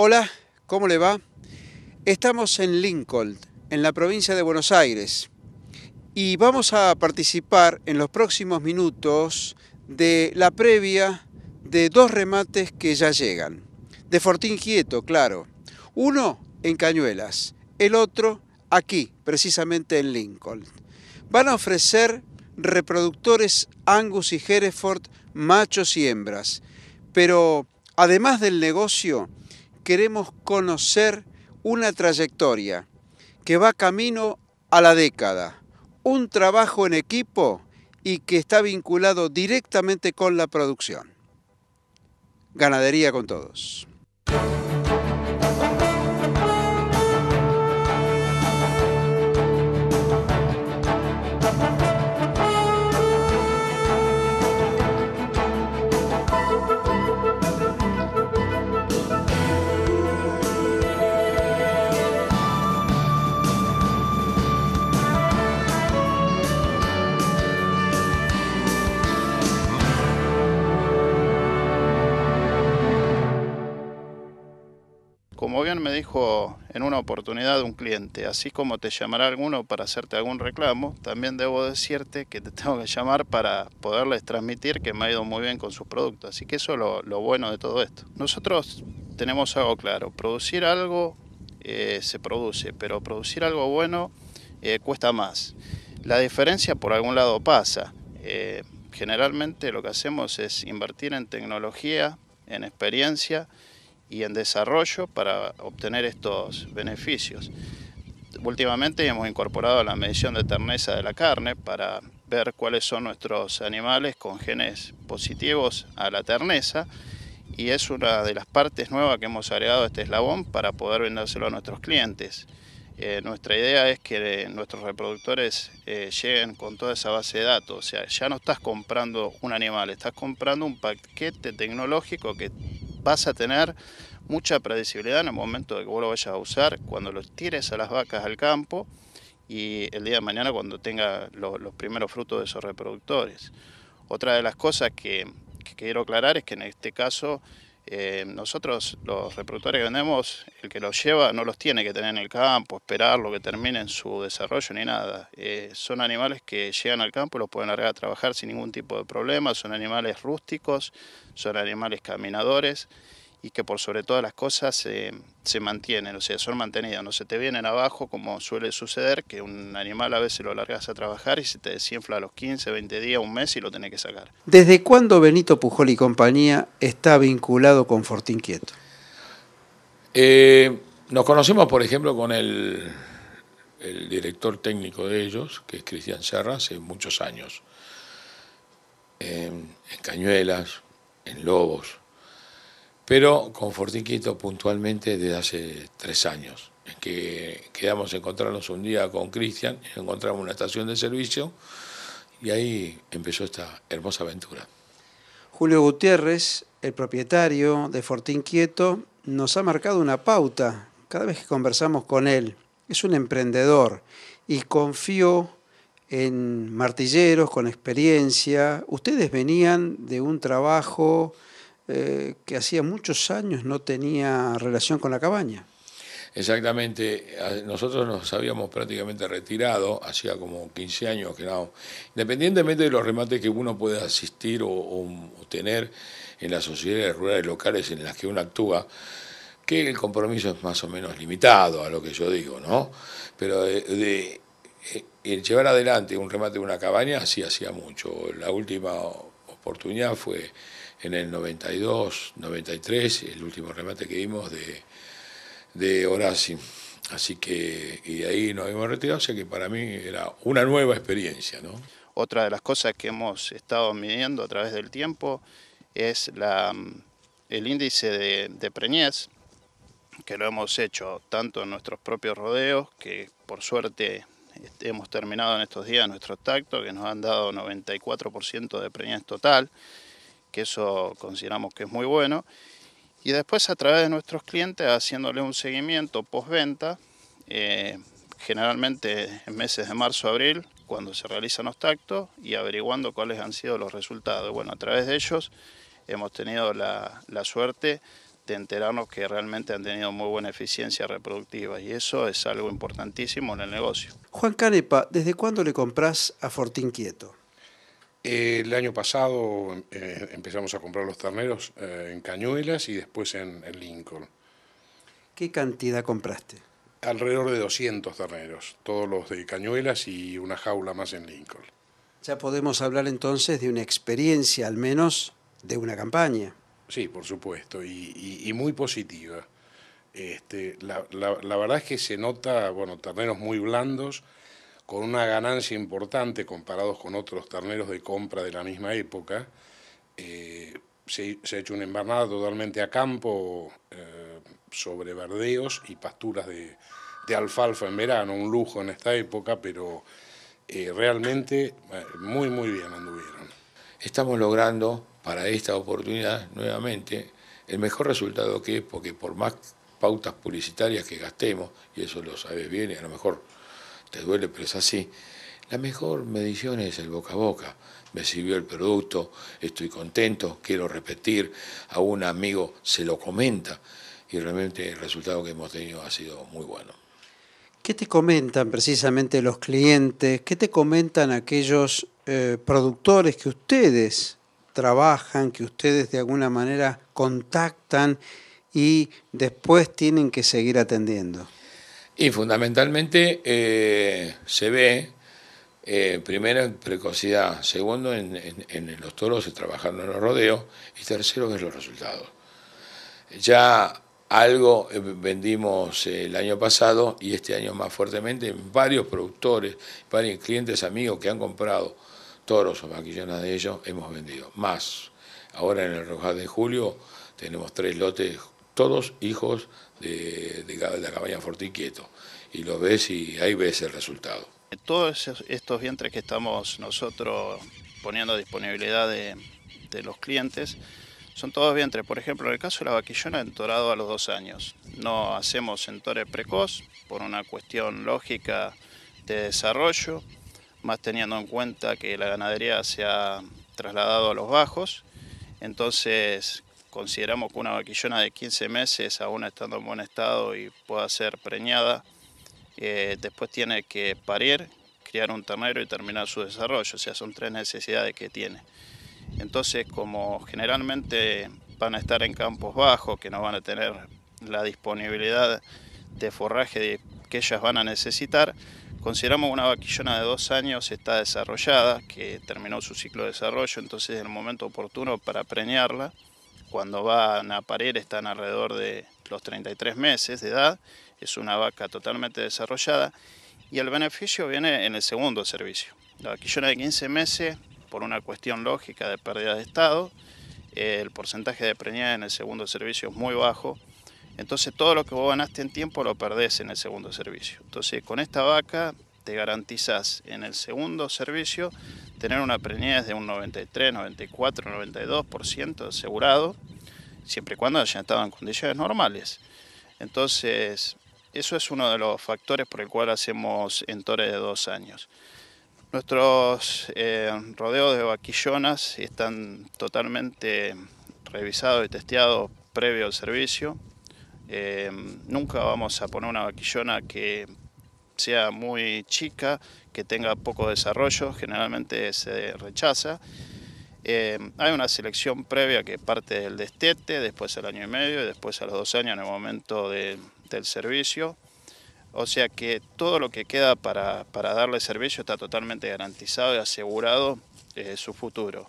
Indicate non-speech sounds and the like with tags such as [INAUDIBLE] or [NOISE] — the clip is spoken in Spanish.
Hola, ¿cómo le va? Estamos en Lincoln, en la provincia de Buenos Aires, y vamos a participar en los próximos minutos de la previa de dos remates que ya llegan. De Fortín Quieto, claro. Uno en Cañuelas, el otro aquí, precisamente en Lincoln. Van a ofrecer reproductores Angus y Hereford, machos y hembras, pero además del negocio, queremos conocer una trayectoria que va camino a la década, un trabajo en equipo y que está vinculado directamente con la producción. Ganadería con todos. Me dijo en una oportunidad un cliente, así como te llamará alguno para hacerte algún reclamo, también debo decirte que te [LAUGHS] tengo que llamar para poderles transmitir que me ha ido muy bien con sus productos. Así que eso es lo, bueno de todo esto. Nosotros tenemos algo claro, producir algo eh, se produce, pero producir algo bueno eh, cuesta más. La diferencia por algún lado pasa. Eh, generalmente lo que hacemos es invertir en tecnología, en experiencia, y en desarrollo para obtener estos beneficios. Últimamente hemos incorporado la medición de terneza de la carne para ver cuáles son nuestros animales con genes positivos a la terneza y es una de las partes nuevas que hemos agregado a este eslabón para poder vendérselo a nuestros clientes. Eh, nuestra idea es que nuestros reproductores eh, lleguen con toda esa base de datos, o sea, ya no estás comprando un animal, estás comprando un paquete tecnológico que vas a tener mucha predecibilidad en el momento de que vos lo vayas a usar, cuando lo tires a las vacas al campo y el día de mañana cuando tenga los primeros frutos de esos reproductores. Otra de las cosas que, quiero aclarar es que en este caso eh, nosotros los reproductores que vendemos, el que los lleva no los tiene que tener en el campo, esperarlo que terminen su desarrollo ni nada. Eh, son animales que llegan al campo y los pueden largar a trabajar sin ningún tipo de problema, son animales rústicos, son animales caminadores y que por sobre todas las cosas se mantienen, o sea, son mantenidos, no se te vienen abajo como suele suceder, que un animal a veces lo largas a trabajar y se te desinfla a los 15, 20 días, un mes y lo tenés que sacar. ¿Desde cuándo Benito Pujol y compañía está vinculado con Fortín Quieto? Eh, nos conocemos, por ejemplo, con el, el director técnico de ellos, que es Cristian Serra, hace muchos años, en Cañuelas, en Lobos pero con Fortiquito puntualmente desde hace tres años, que quedamos a encontrarnos un día con Cristian, encontramos una estación de servicio y ahí empezó esta hermosa aventura. Julio Gutiérrez, el propietario de Fortín Quieto, nos ha marcado una pauta cada vez que conversamos con él. Es un emprendedor y confío en martilleros con experiencia. Ustedes venían de un trabajo eh, que hacía muchos años no tenía relación con la cabaña. Exactamente, nosotros nos habíamos prácticamente retirado, hacía como 15 años que no, independientemente de los remates que uno pueda asistir o, tener en las sociedades rurales locales en las que uno actúa, que el compromiso es más o menos limitado a lo que yo digo, ¿no? Pero de, eh, el llevar adelante un remate de una cabaña sí hacía mucho. La última oportunidad fue en el 92, 93, el último remate que dimos de, de Horacio. Así que, y ahí nos hemos retirado, o sea que para mí era una nueva experiencia. ¿no? Otra de las cosas que hemos estado midiendo a través del tiempo es la, el índice de, preñez, que lo hemos hecho tanto en nuestros propios rodeos, que por suerte hemos terminado en estos días nuestro tacto, que nos han dado 94% de preñez total, que eso consideramos que es muy bueno. Y después a través de nuestros clientes haciéndole un seguimiento postventa, eh, generalmente en meses de marzo, abril, cuando se realizan los tactos y averiguando cuáles han sido los resultados. Bueno, a través de ellos hemos tenido la, suerte de enterarnos que realmente han tenido muy buena eficiencia reproductiva y eso es algo importantísimo en el negocio. Juan Canepa, ¿desde cuándo le compras a Fortín Quieto? El año pasado eh, empezamos a comprar los terneros eh, en Cañuelas y después en, en, Lincoln. ¿Qué cantidad compraste? Alrededor de 200 terneros, todos los de Cañuelas y una jaula más en Lincoln. Ya podemos hablar entonces de una experiencia, al menos de una campaña. Sí, por supuesto, y, y, muy positiva. Este, la, la, la, verdad es que se nota, bueno, terneros muy blandos, con una ganancia importante comparados con otros terneros de compra de la misma época. Eh, se, ha hecho una invernada totalmente a campo eh, sobre verdeos y pasturas de, de, alfalfa en verano, un lujo en esta época, pero eh, realmente muy, muy bien anduvieron. Estamos logrando para esta oportunidad nuevamente el mejor resultado que es, porque por más pautas publicitarias que gastemos, y eso lo sabes bien y a lo mejor te duele, pero es así. La mejor medición es el boca a boca. Me sirvió el producto, estoy contento, quiero repetir, a un amigo se lo comenta y realmente el resultado que hemos tenido ha sido muy bueno. ¿Qué te comentan precisamente los clientes? ¿Qué te comentan aquellos eh, productores que ustedes trabajan, que ustedes de alguna manera contactan y después tienen que seguir atendiendo? Y fundamentalmente eh, se ve, eh, primero en precocidad, segundo en, en, en, los toros trabajando en los rodeos y tercero en los resultados. Ya algo eh, vendimos el año pasado y este año más fuertemente varios productores, varios clientes amigos que han comprado toros o maquillonas de ellos, hemos vendido más. Ahora en el Rojal de Julio tenemos tres lotes, todos hijos de, de, de la cabaña Fortiquieto. Y lo ves y ahí ves el resultado. Todos estos vientres que estamos nosotros poniendo a disponibilidad de, de los clientes son todos vientres. Por ejemplo, en el caso de la vaquillona, entorado a los dos años. No hacemos entore precoz por una cuestión lógica de desarrollo, más teniendo en cuenta que la ganadería se ha trasladado a los bajos. Entonces, consideramos que una vaquillona de 15 meses, aún estando en buen estado y pueda ser preñada, eh, después tiene que parir, criar un ternero y terminar su desarrollo, o sea, son tres necesidades que tiene. Entonces, como generalmente van a estar en campos bajos, que no van a tener la disponibilidad de forraje que ellas van a necesitar, consideramos una vaquillona de dos años está desarrollada, que terminó su ciclo de desarrollo, entonces es el momento oportuno para preñarla cuando van a parir están alrededor de los 33 meses de edad, es una vaca totalmente desarrollada y el beneficio viene en el segundo servicio. La vaquillona de 15 meses, por una cuestión lógica de pérdida de estado, el porcentaje de preñada en el segundo servicio es muy bajo, entonces todo lo que vos ganaste en tiempo lo perdés en el segundo servicio. Entonces con esta vaca te garantizás en el segundo servicio tener una preñez de un 93, 94, 92% asegurado, siempre y cuando hayan estado en condiciones normales. Entonces, eso es uno de los factores por el cual hacemos entores de dos años. Nuestros eh, rodeos de vaquillonas están totalmente revisados y testeados previo al servicio. Eh, nunca vamos a poner una vaquillona que sea muy chica, que tenga poco desarrollo, generalmente se rechaza. Eh, hay una selección previa que parte del destete, después al año y medio y después a los dos años en el momento de, del servicio. O sea que todo lo que queda para, para darle servicio está totalmente garantizado y asegurado eh, su futuro.